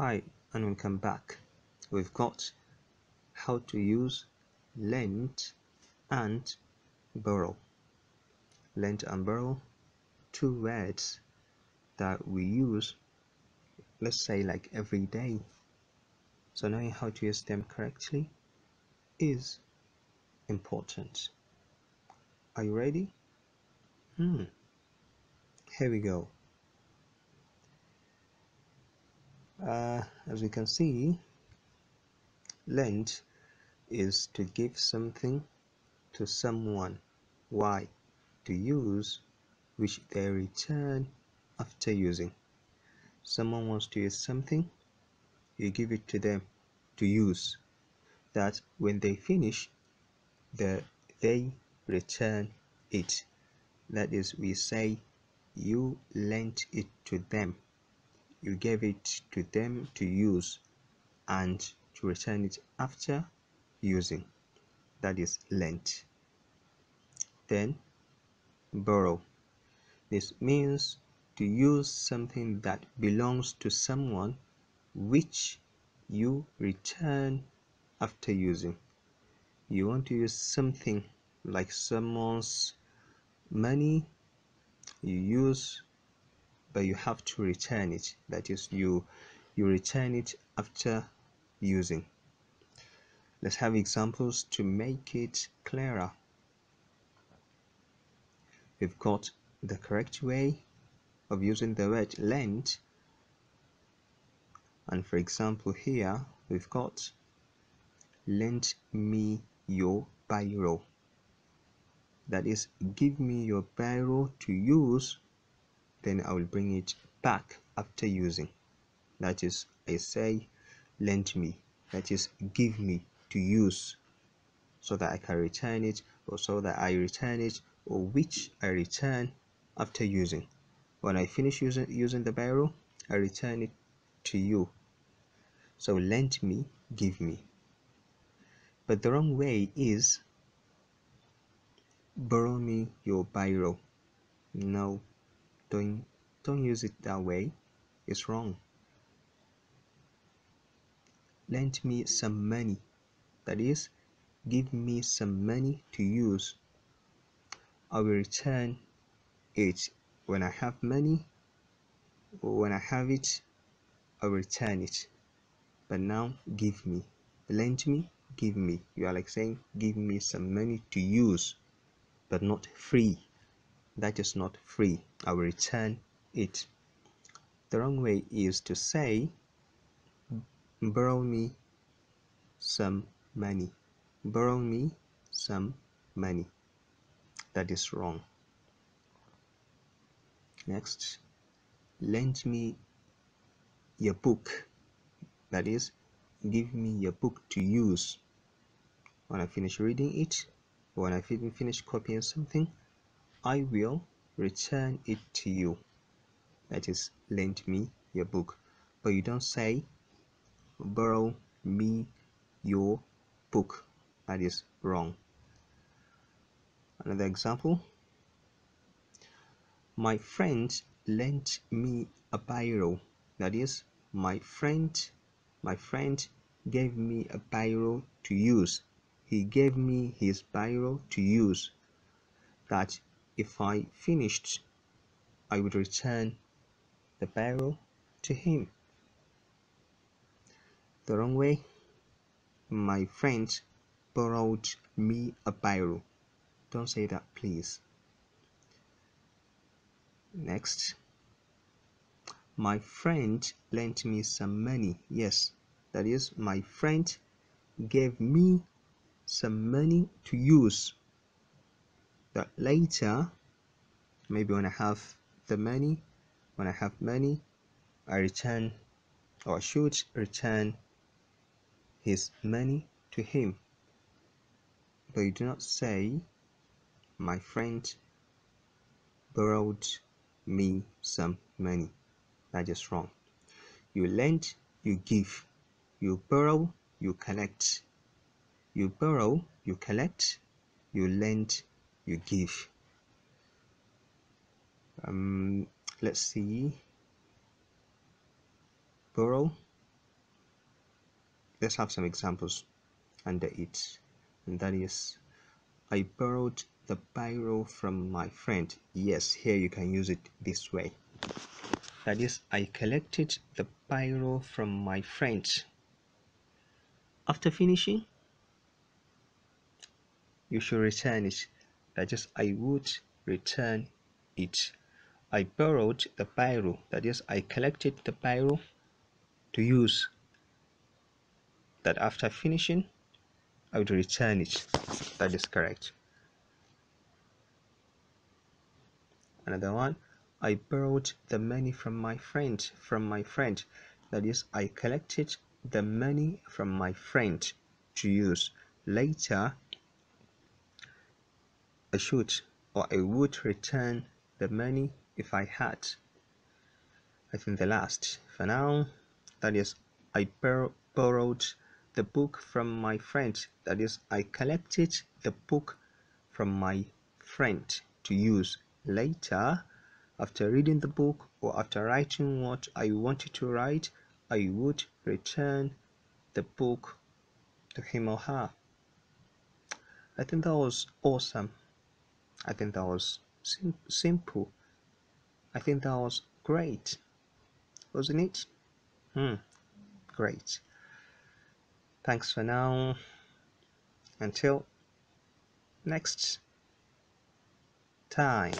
hi and we come back. We've got how to use lend and borrow lend and borrow two words that we use let's say like every day. So knowing how to use them correctly is important. Are you ready? Hmm. Here we go uh, as we can see lend is to give something to someone. Why? To use which they return after using. Someone wants to use something you give it to them to use. That when they finish the they return it. That is we say you lent it to them you gave it to them to use and to return it after using. That is lent then borrow. This means to use something that belongs to someone which you return after using. You want to use something like someone's money. You use but you have to return it. That is you you return it after using. Let's have examples to make it clearer. We've got the correct way of using the word lend and for example here we've got lend me your biro. That is give me your biro to use then I will bring it back after using. That is I say lend me. That is give me to use so that I can return it or so that I return it or which I return after using. When I finish using using the biro I return it to you. So lend me give me. But the wrong way is borrow me your biro no don't don't use it that way. It's wrong. Lend me some money. That is give me some money to use. I will return it when i have money. When i have it i will return it. But now give me. Lend me give me. You are like saying give me some money to use but not free that is not free. I will return it. The wrong way is to say borrow me some money. Borrow me some money. That is wrong. Next lend me your book. That is give me your book to use. When I finish reading it when I finish copying something I will return it to you. That is lend me your book. But you don't say borrow me your book. That is wrong. Another example. My friend lent me a biro. That is my friend my friend gave me a biro to use. He gave me his biro to use. That if I finished I would return the biro to him. The wrong way my friend borrowed me a biro. don't say that please. Next. My friend lent me some money. Yes that is my friend gave me some money to use that later maybe when I have the money when I have money I return or should return his money to him. But you do not say my friend borrowed me some money. That is wrong. You lend you give. You borrow you collect. You borrow you collect. You lend you give. Um let's see. Borrow let's have some examples under it. And that is I borrowed the biro from my friend. Yes here you can use it this way. That is I collected the biro from my friend. After finishing you should return it that is I would return it. I borrowed the biro that is I collected the biro to use. That after finishing I would return it. That is correct. Another one. I borrowed the money from my friend from my friend. That is I collected the money from my friend to use. Later I should or I would return the money if I had. I think the last. For now that is I bor borrowed the book from my friend. That is I collected the book from my friend to use later. After reading the book or after writing what I wanted to write I would return the book to him or her. I think that was awesome I think that was sim simple. I think that was great wasn't it? Hmm great. Thanks for now. Until next time